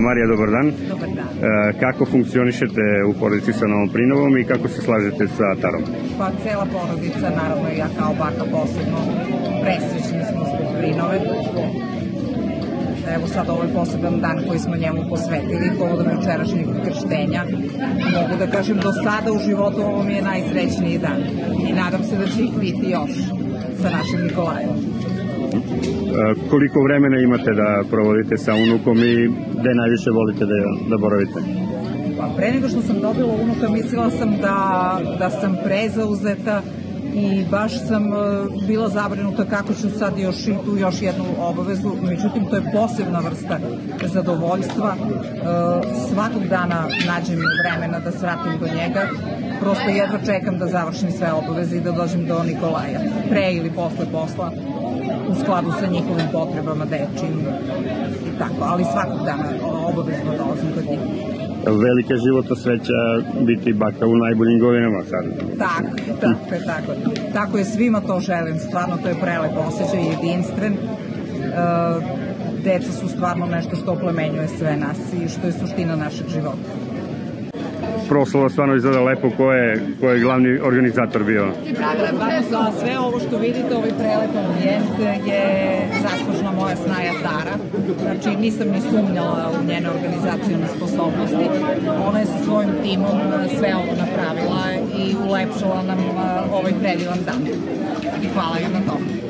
Marija, dobar dan. Dobar dan. E, Kako funkcionišete u porodici sa Novom Prinovom i kako se slažete sa Tarom? Pa cela porodica, naravno ja kao baka posebno, presrećni smo zbog Prinove. Evo sad ovo je poseban dan koji smo njemu posvetili, povodom jučerašnjeg krštenja. Mogu da kažem, do sada u životu ovo mi je najsrećniji dan. I nadam se da će ih biti još sa našim Nikolajom. Koliko vremena imate da provodite sa unukom i gde najviše volite da, da boravite? Pa pre nego što sam dobila unuka mislila sam da, da sam prezauzeta i baš sam e, bila zabrinuta kako ću sad još i tu još jednu obavezu, međutim to je posebna vrsta zadovoljstva. E, svakog dana nađem vremena da svratim do njega, prosto jedva čekam da završim sve obaveze i da dođem do Nikolaja, pre ili posle posla u skladu sa njihovim potrebama dečim i tako, ali svakog dana obavezno dolazim kod njih. Velika životna sreća biti baka u najboljim godinama sad. Tako, tako je, tako. Tako je, svima to želim, stvarno to je prelep osjećaj, jedinstven. E, deca su stvarno nešto što oplemenjuje sve nas i što je suština našeg života. Proslava stvarno izgleda lepo, ko je, ko je glavni organizator bio? Stvarno za sve ovo što vidite, ovaj prelep ambijent je zaslužna moja snaja Tara. Znači nisam ni sumnjala u njene organizacijone sposobnosti. Ona je sa svojim timom sve ovo napravila i ulepšala nam ovaj predivan dan. I hvala joj na tome.